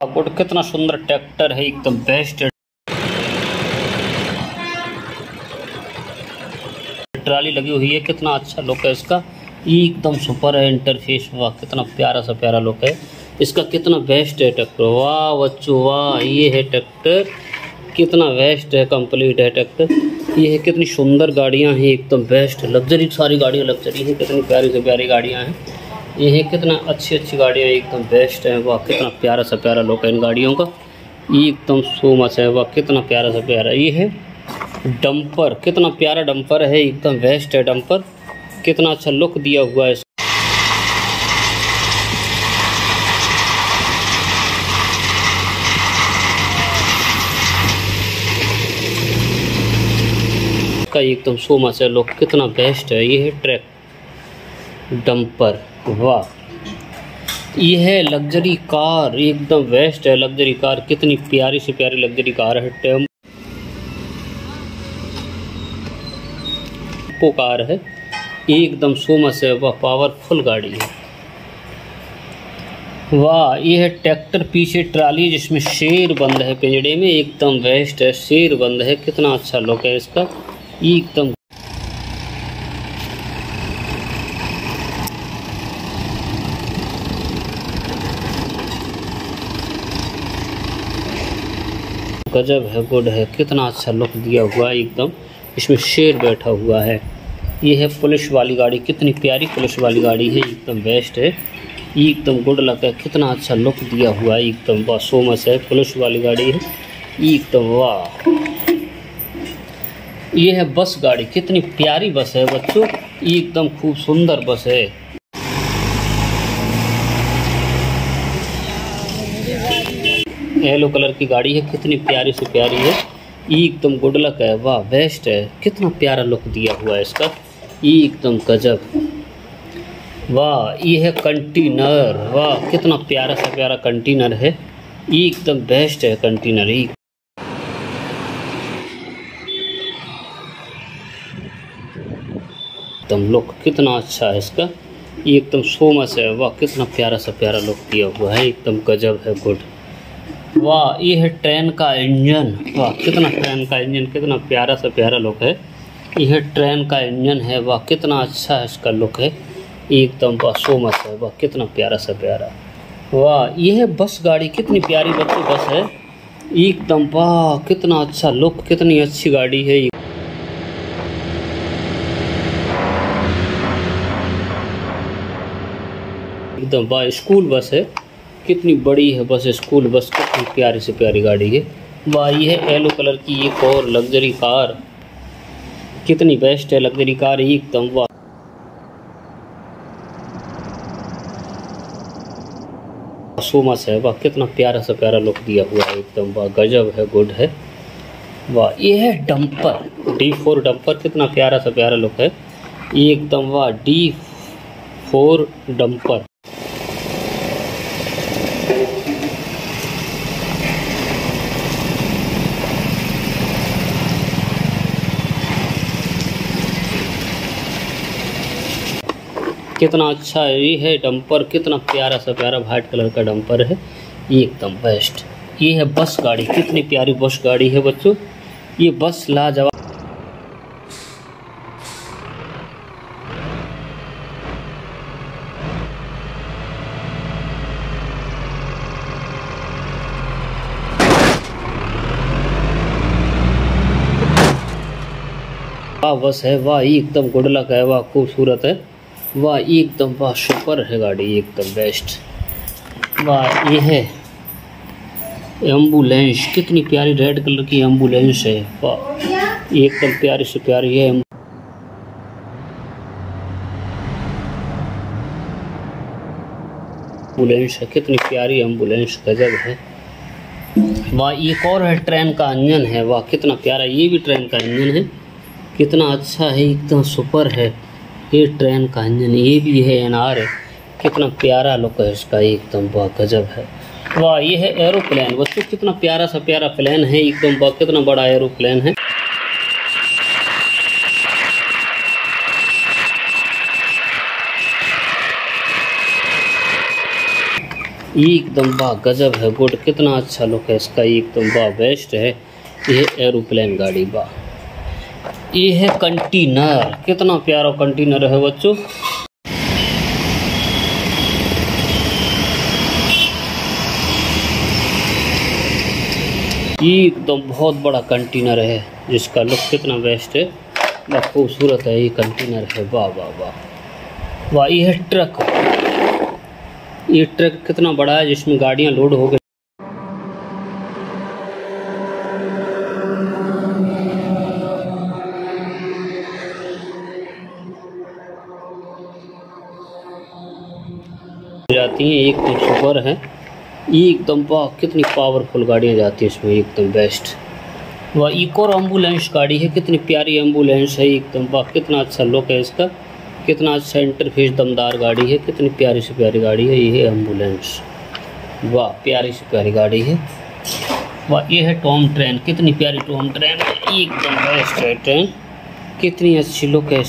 Good कितना सुंदर tractor है, एकदम बेस्ट ट्राली लगी हुई है, कितना अच्छा लुक है इसका। एकदम सुपर है इंटरफेस वाह, कितना प्यारा सा प्यारा लुक है। इसका कितना बेस्ट है ट्रैक्टर वाह, बच्चों, वाह, ये है ट्रैक्टर कितना बेस्ट है कंप्लीट है ट्रैक्टर ये है कितनी सुंदर गाड़ियाँ हैं, एकदम बेस्ट लग्जरी सारी गाड़ियाँ लग्जरी हैं, कितनी प्यारी से प्यारी गाड़ियाँ हैं। ये है कितना अच्छी अच्छी गाड़ियाँ एकदम बेस्ट है, वाह, कितना प्यारा सा प्यारा है इन गाड़ियों का। एकदम सो मच है, वाह, कितना प्यारा सा प्यारा। ये है डंपर कितना प्यारा डंपर है, एकदम बेस्ट है डंपर कितना अच्छा लुक दिया हुआ है। इसका एकदम सो मच है लुक कितना बेस्ट है। ये है ट्रैक डंपर वाह। ये है लग्जरी कार एकदम बेस्ट है। लग्जरी कार कितनी प्यारी से प्यारी लग्जरी कार है। टेम टेंपो कार है। एकदम सोमस है। वह पावरफुल गाड़ी है। वाह ये है ट्रैक्टर पीछे ट्राली जिसमें शेर बंद है। पिंजड़े में एकदम बेस्ट है। शेर बंद है। कितना अच्छा लुक है इसका। एकदम गजब है, गुड है, कितना अच्छा लुक दिया हुआ है एकदम। इसमें शेर बैठा हुआ है। ये है पुलिस वाली गाड़ी, कितनी प्यारी पुलिस वाली गाड़ी है, एकदम बेस्ट है। ये एकदम गुड लगता है, कितना अच्छा लुक दिया हुआ है, एकदम वाह सो मच है, पुलिस वाली गाड़ी है। एकदम वाह। ये है बस गाड़ी, कितनी प्यारी बस है बच्चों। एकदम खूब सुंदर बस है। येलो कलर की गाड़ी है, कितनी प्यारी से प्यारी है। एकदम गुड लक है, वाह बेस्ट है। कितना प्यारा लुक दिया हुआ है इसका। एकदम गजब। वाह, ये है कंटेनर वाह, कितना प्यारा सा प्यारा कंटेनर है। एकदम बेस्ट है कंटेनर एक एकदम लुक कितना अच्छा है इसका। ये एकदम सोमस है, वाह, कितना प्यारा सा प्यारा लुक दिया हुआ है। एकदम गजब है गुड वाह, ये है ट्रेन का इंजन। वाह, कितना ट्रेन का इंजन, कितना प्यारा सा प्यारा लुक है। यह ट्रेन का इंजन है, वाह, कितना अच्छा है इसका लुक है। एकदम, वाह सो मच है, वाह, कितना प्यारा सा प्यारा। वाह, यह है बस गाड़ी, कितनी प्यारी बच्ची बस है। एकदम, वाह, कितना अच्छा लुक, कितनी अच्छी गाड़ी है एकदम, वाह, स्कूल बस है। कितनी बड़ी है बस स्कूल, बस कितनी प्यारी से प्यारी गाड़ी है। वाह ये है येलो कलर की एक और लग्जरी कार कितनी बेस्ट है लग्जरी कार एकदम वाह। सो है, वाह, कितना प्यारा सा प्यारा लुक दिया हुआ है, एकदम वाह, गजब है गुड है। वाह ये है डंपर डी फोर डंपर कितना प्यारा सा प्यारा लुक है। एकदम वाह डी फोर डंपर कितना अच्छा ये है डंपर, कितना प्यारा सा, प्यारा वाइट कलर का डंपर है। ये एकदम बेस्ट। ये है बस गाड़ी, कितनी प्यारी बस गाड़ी है बच्चों। ये बस लाजवाब वाह बस है वाह एकदम गुड लक है वाह खूबसूरत है वाह एकदम वाह सुपर है गाड़ी, एकदम बेस्ट वाह ये है एंबुलेंस कितनी प्यारी रेड कलर की एंबुलेंस है वाह एकदम प्यारी से प्यारी है। एंबुलेंस है, कितनी प्यारी एंबुलेंस गजब है। वाह एक और है, ट्रेन का इंजन है वाह कितना प्यारा, ये भी ट्रेन का इंजन है। कितना अच्छा है एकदम सुपर है। ये ट्रेन का इंजन, ये भी है एन आर। कितना प्यारा लुक है इसका, एकदम वाह गजब है। वाह, ये है एरोप्लेन। बच्चों कितना प्यारा सा प्यारा प्लेन है, एकदम वाह कितना बड़ा एरोप्लेन है। ये एकदम वाह गजब है। गुड, कितना अच्छा लुक है इसका एकदम वाह बेस्ट है। ये एरोप्लेन गाड़ी वाह ये है कंटेनर। कितना प्यारा कंटेनर है बच्चों। ये एकदम बहुत बड़ा कंटेनर है, जिसका लुक कितना बेस्ट है। वाह खूबसूरत है ये कंटेनर है। वाह वाह वाह। वाह, ये है ट्रक। ये ट्रक कितना बड़ा है, जिसमें गाड़ियाँ लोड हो गई। सुपर है। ये एकदम वाह, कितनी पावरफुल गाड़ियाँ जाती हैं इसमें, एकदम बेस्ट वह, एक और एंबुलेंस गाड़ी है, कितनी प्यारी एंबुलेंस है, एकदम वाह, कितना अच्छा लुक है इसका। कितना अच्छा इंटरफेस दमदार गाड़ी है, कितनी प्यारी से प्यारी गाड़ी है, ये है एंबुलेंस वाह, प्यारी से प्यारी गाड़ी है। वाह, ये है टॉम ट्रेन कितनी प्यारी टॉम ट्रेन है एकदम बेस्ट है ट्रेन कितनी अच्छी लुक है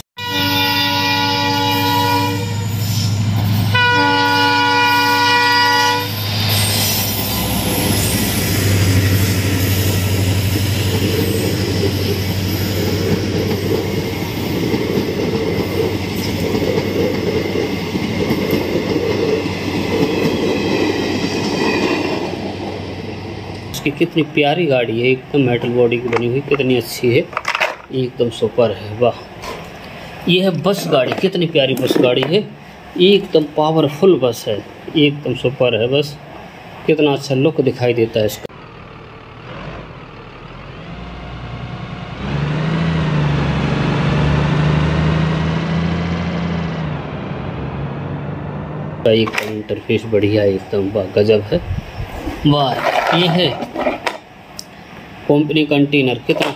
इसकी कितनी प्यारी गाड़ी है, एकदम मेटल बॉडी की बनी हुई, कितनी अच्छी है, एकदम सुपर है, वाह। ये है बस गाड़ी, कितनी प्यारी बस गाड़ी है, एकदम पावरफुल बस है, एकदम सुपर है बस। कितना अच्छा लुक दिखाई देता है इसका। एकदम इंटरफेस बढ़िया एकदम वाह, गजब है। वाह। ये है? कंपनी कंटेनर कितना?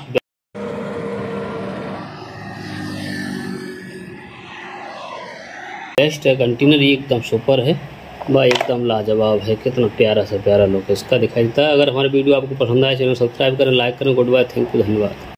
बेस्ट है कंटेनर ये एकदम सुपर है। भाई, एकदम लाजवाब है, कितना प्यारा सा प्यारा लुक इसका दिखाई देता है। अगर हमारे वीडियो आपको पसंद आए, चैनल सब्सक्राइब करें लाइक करें गुड बाय थैंक यू धन्यवाद।